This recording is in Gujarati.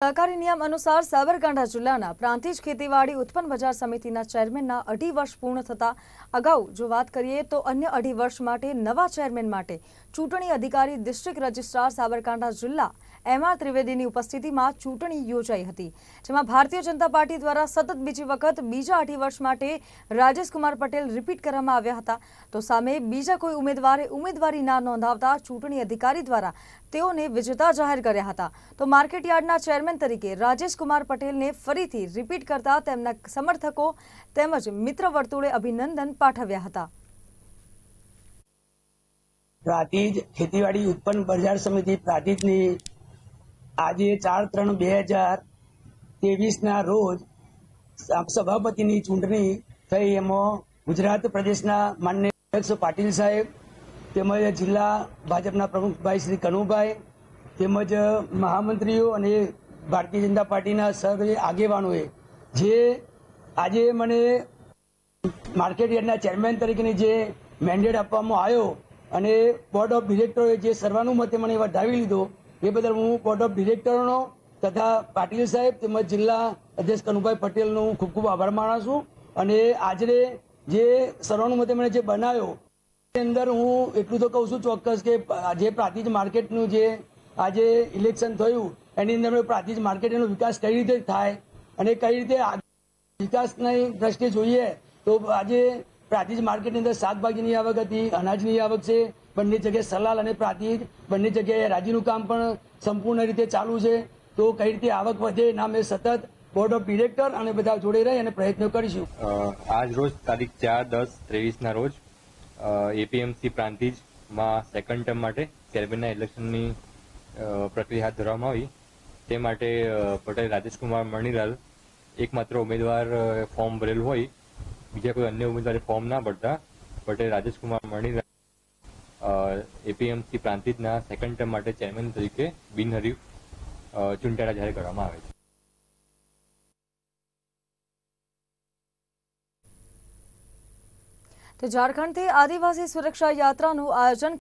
સહકારી નિયમ અનુસાર સાબરકાંઠા જિલ્લાના પ્રાંતિજ ખેતીવાડી ઉત્પન્ન બજાર સમિતિના ચેરમેનના અઢી વર્ષ પૂર્ણ થતા અગાઉ જો વાત કરીએ તો અન્ય અઢી વર્ષ માટે નવા ચેરમેન માટે ચૂંટણી અધિકારી ડિસ્ટ્રિક્ટ રજિસ્ટ્રાર સાબરકાંઠા જિલ્લા એમ આર ત્રિવેદીની ઉપસ્થિતિમાં ચૂંટણી યોજાઈ હતી, જેમાં ભારતીય જનતા પાર્ટી દ્વારા સતત બીજી વખત બીજા અઢી વર્ષ માટે રાજેશકુમાર પટેલ રિપીટ કરવામાં આવ્યા હતા. તો સામે બીજા કોઈ ઉમેદવારે ઉમેદવારી ના નોંધાવતા ચૂંટણી અધિકારી દ્વારા તેઓને વિજેતા જાહેર કર્યા હતા. તો માર્કેટયાર્ડના ચેરમેન તરીકે રાજેશકુમાર પટેલને ફરીથી રિપીટ કરતા તેમના સમર્થકો તેમજ મિત્ર વર્તુળે અભિનંદન પાઠવ્યા હતા. પ્રાતિજ ખેતીવાડી ઉત્પન્ન બજાર સમિતિ પ્રાતિજની આજે ચાર ત્રણ બે હજાર ત્રેવીસના રોજ સભાપતિની ચૂંટણી થઈ. એમાં ગુજરાત પ્રદેશના માન્ય અધ્યક્ષ પાટીલ સાહેબ તેમજ જિલ્લા ભાજપના પ્રમુખભાઈ શ્રી કનુભાઈ તેમજ મહામંત્રીઓ અને ભારતીય જનતા પાર્ટીના સર્વે આગેવાનોએ જે આજે મને માર્કેટ યાર્ડના ચેરમેન તરીકેની જે મેન્ડેટ આપવામાં આવ્યો અને બોર્ડ ઓફ ડિરેક્ટરોએ જે સર્વાનુમતે મને વધાવી લીધો, એ બદલ હું બોર્ડ ઓફ ડિરેક્ટરોનો તથા પાટીલ સાહેબ તેમજ જિલ્લા અધ્યક્ષ કનુભાઈ પટેલનો ખૂબ ખૂબ આભાર માનું છું અને આજે જે સર્વાનુમતે મને જે બનાવ્યો, એની અંદર હું એટલું તો કહું છું ચોક્કસ કે જે પ્રાતિજ માર્કેટનું જે આજે ઇલેક્શન થયું એની અંદર પ્રાતિજ માર્કેટનો વિકાસ કઈ રીતે થાય અને કઈ રીતે વિકાસની દ્રષ્ટિએ જોઈએ તો આજે પ્રાતિજ માર્કેટની અંદર શાકભાજીની આવક હતી, અનાજની આવક છે, બંને જગ્યાએ સલાલ અને પ્રાતિજ બંને જગ્યાએ રાજીનું કામ પણ સંપૂર્ણ રીતે ચાલુ છે. તો કઈ રીતે આવક વધે એના અમે સતત બોર્ડ ઓફ ડિરેક્ટર અને બધા જોડે રહી અને પ્રયત્નો કરીશું. આજ રોજ તારીખ ચાર, દસ, ત્રેવીસના રોજ એપીએમસી પ્રાંતિજમાં સેકન્ડ ટર્મ માટે ચેરમેનના ઇલેક્શનની પ્રક્રિયા હાથ ધરવામાં આવી. તે માટે પટેલ રાજેશકુમાર મણિલાલ એકમાત્ર ઉમેદવાર ફોર્મ ભરેલું હોય. બીજા કોઈ અન્ય ઉમેદવારે ફોર્મ ના ભરતા, પટેલ રાજેશકુમાર મણિલાલ એપીએમસી પ્રાંતિજના સેકન્ડ ટર્મ માટે ચેરમેન તરીકે બિનહરીફ ચૂંટાયેલા જાહેર કરવામાં આવે છે. તો ઝારખંડથી આદિવાસી સુરક્ષા યાત્રાનું આયોજન